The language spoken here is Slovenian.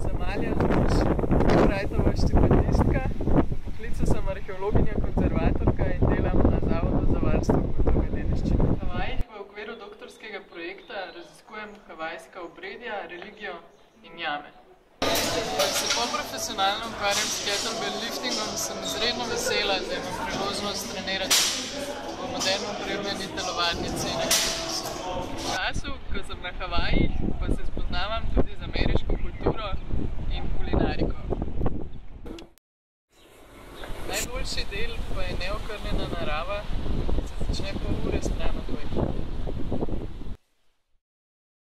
Sem Alja Žuž, Brajtova štipendistka. Po poklicu sem arheologinja, konzervatorka in delam na Zavodu za varstvo kulturne dediščine. V Havajih v okviru doktorskega projekta raziskujem havajska obredja, religijo in jame. Ker se polprofesionalno ukvarjam s kettlebell liftingom, sem izredno vesela, da imam priložnost trenirati v moderno opremljeni telovadnici na Kipusu. V času, ko sem na Havajih, Najboljši del pa je neokrnjena narava, se začne pol ure stran od